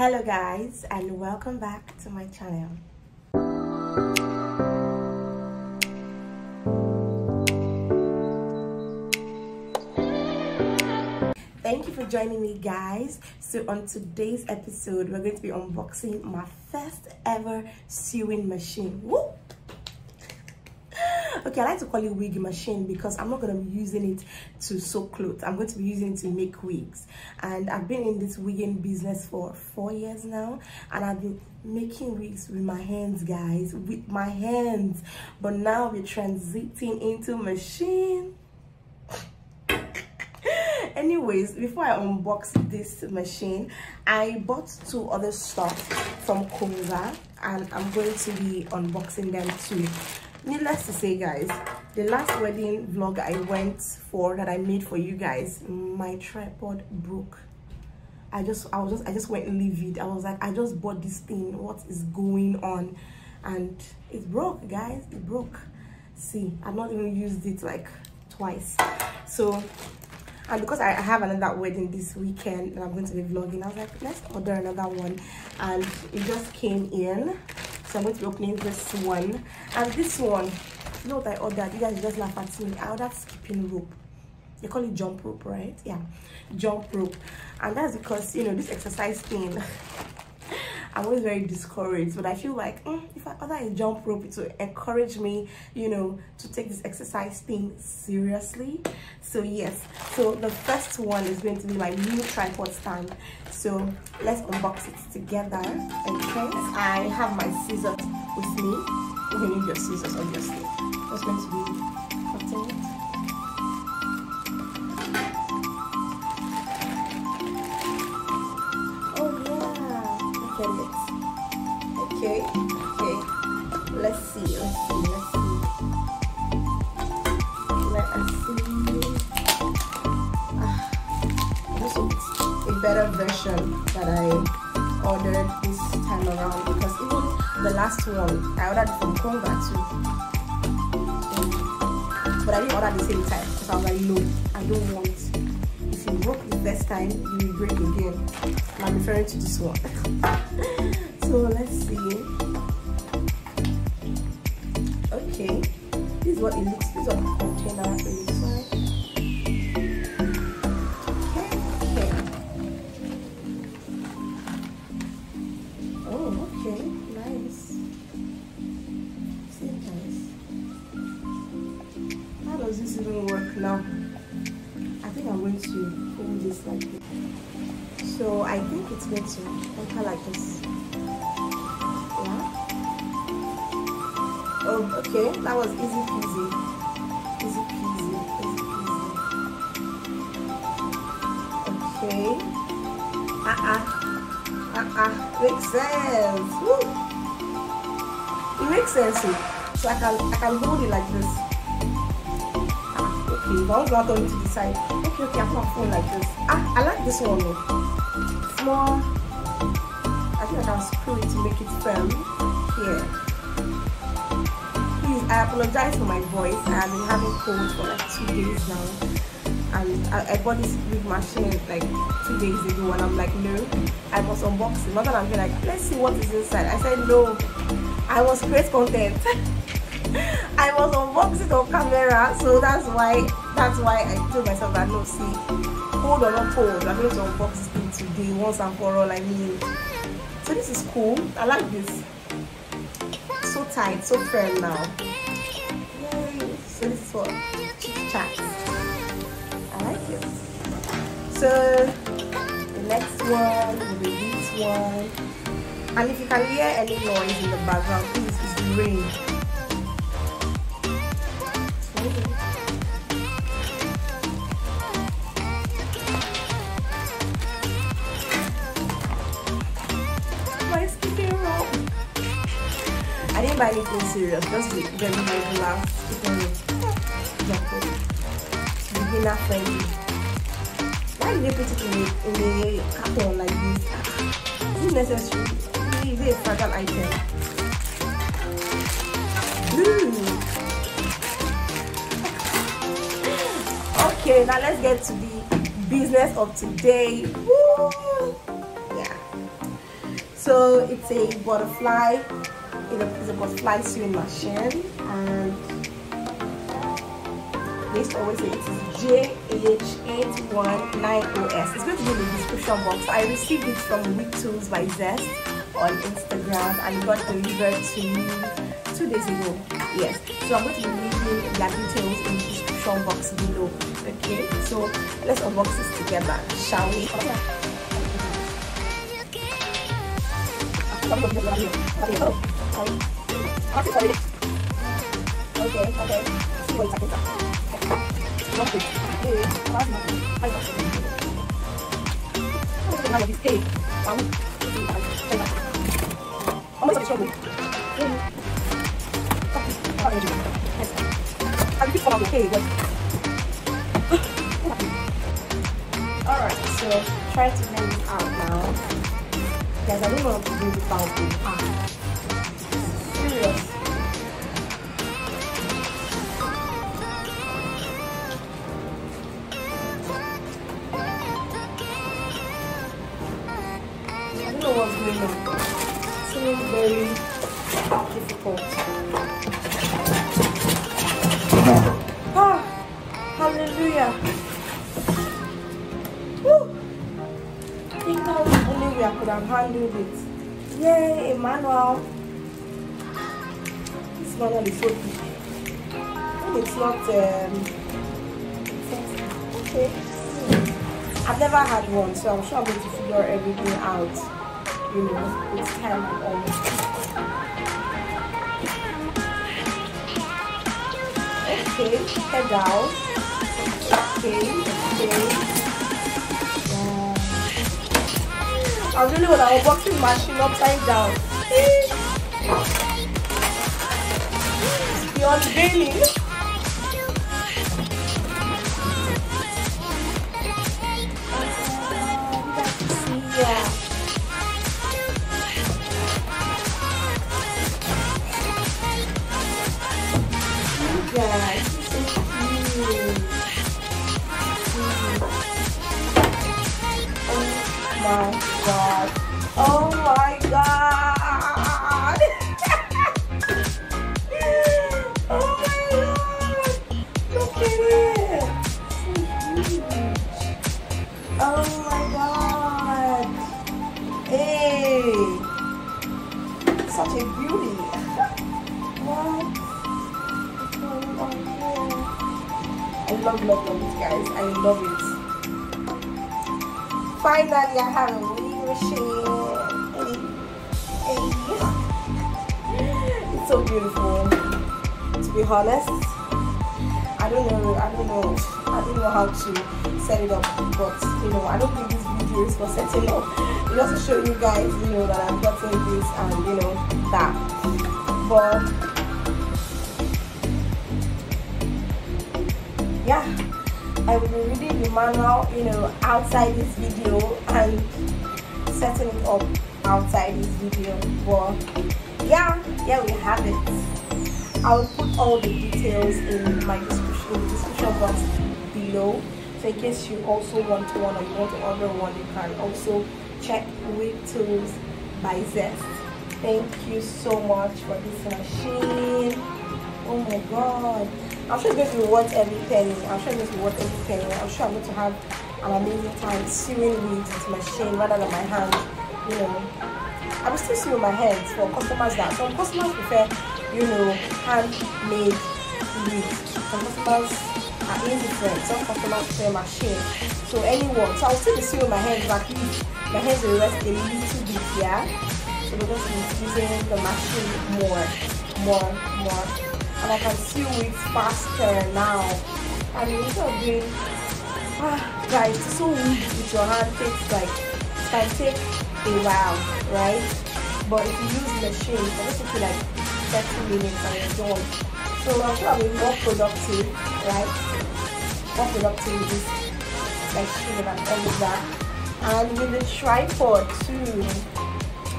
hello guys and welcome back to my channel. Thank you for joining me guys. So on today's episode we're going to be unboxing my first ever sewing machine. Woo! Okay i like to call it wig machine because i'm not going to be using it to sew clothes. I'm going to be using it to make wigs. And i've been in this wigging business for four years now and i've been making wigs with my hands guys with my hands. But now we're transiting into machine. Anyways before i unbox this machine i bought two other stuff from konga and i'm going to be unboxing them too needless to say guys the last wedding vlog i went for that i made for you guys my tripod broke. I just i was just i just went livid. I was like i just bought this thing. What is going on? And it broke guys. It broke. See i've not even used it like twice. So and because I have another wedding this weekend and I'm going to be vlogging I was like let's order another one. And it just came in. So I'm going to be opening this one and this one you know what I ordered you guys just laugh at me I ordered skipping rope they call it jump rope right yeah jump rope and that's because you know this exercise thing I'm always very discouraged, but I feel like mm, if I order a jump rope, it will encourage me, you know, to take this exercise thing seriously. So yes, so the first one is going to be my new tripod stand. So let's unbox it together. Okay, I have my scissors with me. You need your scissors, obviously. That's going to be cutting it. Oh yeah. Okay okay let's see let's see let's see let us see ah, this is a better version that i ordered this time around because even the last one. I ordered from konga too. But i didn't order the same time because i was like no i don't want. If you broke the first time you will break again. I'm referring to this one. So let's see. Okay. This is what it looks this is what the container. Looks like now i think i'm going to hold this like this so i think it's going to enter like this yeah Oh, okay. That was easy peasy. Easy peasy. Easy peasy. Okay. Uh-uh. Uh-uh. Makes sense. Woo. It makes sense. So I can I can hold it like this. I want to go on to the side. Okay, okay, I'm not phone like this. Ah, I like this one though. It's more I think I can screw it to make it firm here. Please, I apologize for my voice. I have been having cold for like two days now. And I, I bought this big machine like two days ago and I'm like, no, I must unbox it. Not that I'm like, let's see what is inside. I said, no, I must create content. I was unbox it on camera. So that's why that's why I told myself that no, see, hold or not hold, I'm going to unbox thing today once and for all. I mean, so this is cool. I like this. So tight, so firm now. So this is for chat. I like it. So the next one will be this one. And if you can hear any noise in the background, please it's the rain. I didn't buy anything serious, just the very regular skipping rope beginner friendly. Why did they put it in a, in a carton like this? Is it necessary? Is it a fragile item? Hmm. okay, now let's get to the business of today. Woo! Yeah. so it's a butterfly it's a butterfly sewing machine and this always it is JH8190S. It's going to be in the description box. I received it from Wig Tools by Zest on Instagram and it got delivered to me two days ago. Yes. So I'm going to be leaving their details in the description box below. Okay. So let's unbox this together, shall we? Okay, okay. See what it's Okay, Alright, so try to bring it out now. Guys, I don't know how to bring it out. Ah, serious. very difficult. Ah, hallelujah. Woo. I think that was the only way could have handled it. Yay, Emmanuel. This is so big. it's not, um, okay. I've never had one, so I'm sure I'm going to figure everything out you know, it's time almost. Okay, head down. Okay, okay. I really want to unboxing machine upside down. Unveiling. Uh, yeah. my god. Such a beauty. I love, love, love it, guys. I love it. Finally, I have a wee machine. It's so beautiful. To be honest, I don't know. I don't know. I don't know how to set it up, but you know, I don't think this for setting up. It just to show you guys, you know, that I've gotten this and you know that. But yeah I will be reading the manual, you know, outside this video and setting it up outside this video. But yeah, yeah, we have it. I'll put all the details in my description, description box below. So in case you also want one or you want to order one, you can also check Wig Tools by Zest. Thank you so much for this machine. Oh my god. I'm sure to be worth every penny. I'm sure to be worth every penny. I'm sure I'm going to have an amazing time sewing with this machine rather than my hand. You know, I will still sew my hands for customers that some customers prefer, you know, handmade weeds. Some customers are indifferent. Some customers prefer machine. So anyone, so I'll still be sewing my hands, but my hands will rest a little bit, yeah. So we're going to be using the machine more, more, more and I can sew it faster now. And instead of doing, ah, guys, weeds with your hand takes like, it can take a while, right? But if you use the machine, it's going to take like 30 minutes and you're done. So I'm sure I'll be more productive, right? More productive with this machine and all of that. And with the tripod too,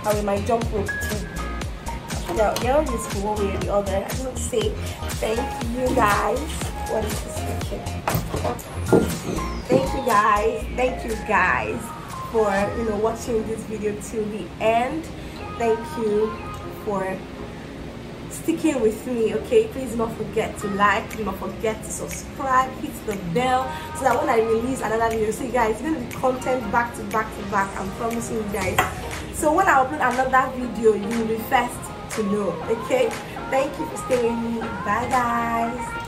and with my jump rope too no, you don't just one way or the other. I just want to say thank you guys. What is this picture? Thank you guys. Thank you guys for you know watching this video till the end thank you for sticking with me okay? Please do not forget to like do not forget to subscribe hit the bell so that when i release another video see guys it's gonna be content back to back to back i'm promising you guys. So when i upload another video you will be first to know okay? Thank you for staying with me. Bye guys